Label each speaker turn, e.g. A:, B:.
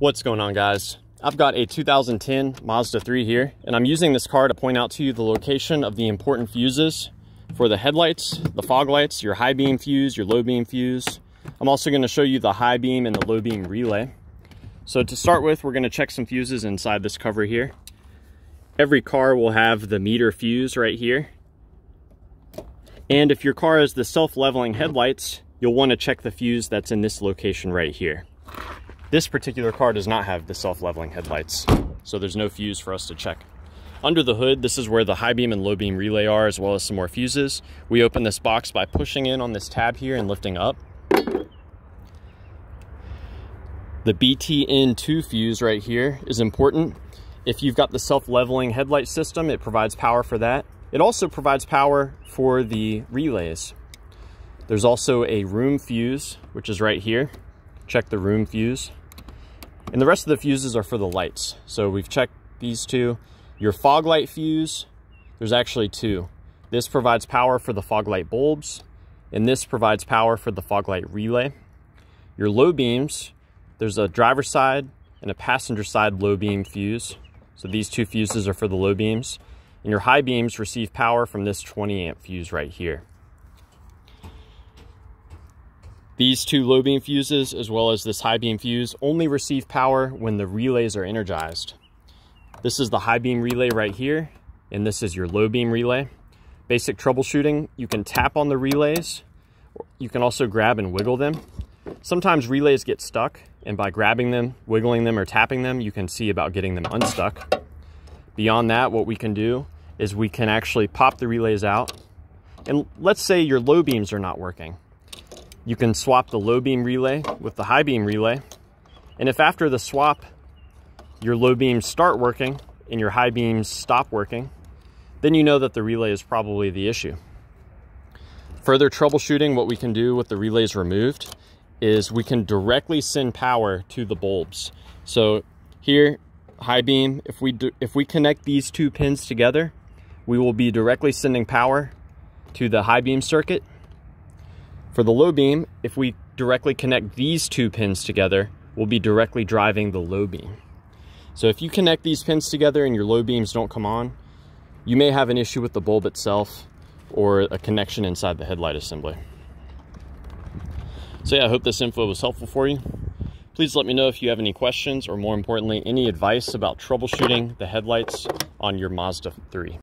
A: What's going on guys? I've got a 2010 Mazda 3 here and I'm using this car to point out to you the location of the important fuses for the headlights, the fog lights, your high beam fuse, your low beam fuse. I'm also going to show you the high beam and the low beam relay. So to start with, we're going to check some fuses inside this cover here. Every car will have the meter fuse right here. And if your car has the self-leveling headlights, you'll want to check the fuse that's in this location right here. This particular car does not have the self-leveling headlights, so there's no fuse for us to check. Under the hood, this is where the high beam and low beam relay are, as well as some more fuses. We open this box by pushing in on this tab here and lifting up. The BTN2 fuse right here is important. If you've got the self-leveling headlight system, it provides power for that. It also provides power for the relays. There's also a room fuse, which is right here. Check the room fuse. And the rest of the fuses are for the lights. So we've checked these two. Your fog light fuse, there's actually two. This provides power for the fog light bulbs, and this provides power for the fog light relay. Your low beams, there's a driver side and a passenger side low beam fuse. So these two fuses are for the low beams. And your high beams receive power from this 20 amp fuse right here. These two low beam fuses, as well as this high beam fuse, only receive power when the relays are energized. This is the high beam relay right here, and this is your low beam relay. Basic troubleshooting, you can tap on the relays. You can also grab and wiggle them. Sometimes relays get stuck, and by grabbing them, wiggling them, or tapping them, you can see about getting them unstuck. Beyond that, what we can do is we can actually pop the relays out. And let's say your low beams are not working you can swap the low beam relay with the high beam relay. And if after the swap, your low beams start working and your high beams stop working, then you know that the relay is probably the issue. Further troubleshooting, what we can do with the relays removed is we can directly send power to the bulbs. So here, high beam, if we, do, if we connect these two pins together, we will be directly sending power to the high beam circuit for the low beam, if we directly connect these two pins together, we'll be directly driving the low beam. So if you connect these pins together and your low beams don't come on, you may have an issue with the bulb itself or a connection inside the headlight assembly. So yeah, I hope this info was helpful for you. Please let me know if you have any questions or more importantly, any advice about troubleshooting the headlights on your Mazda 3.